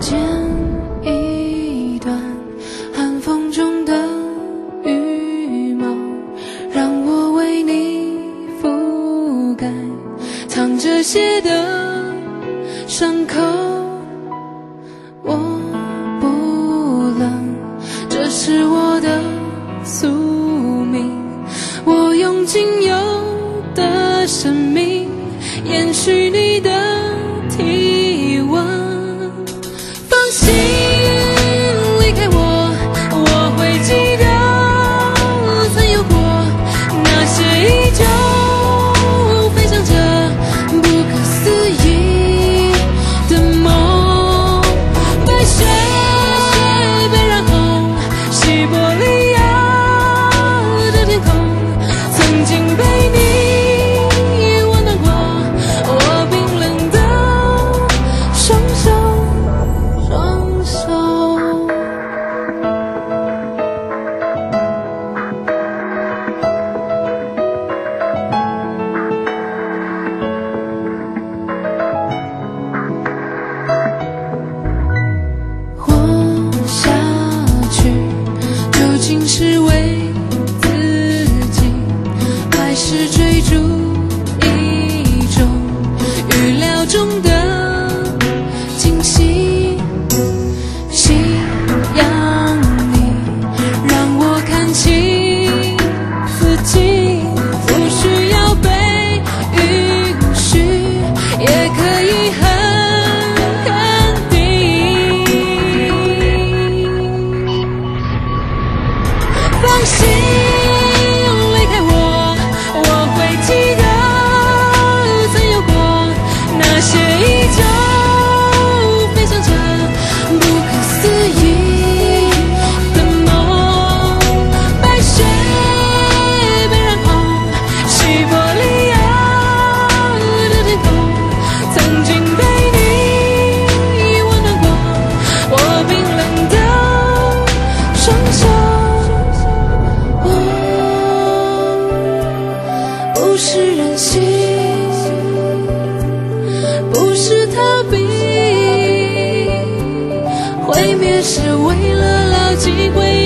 剪一段寒风中的曾经有的生命延续你的体温。放心。竟是为自己，还是追逐一种预料中的惊喜？信仰你，让我看清自己，不需要被允许，也可以和。see. 是任性不是逃避毁灭是为了牢记回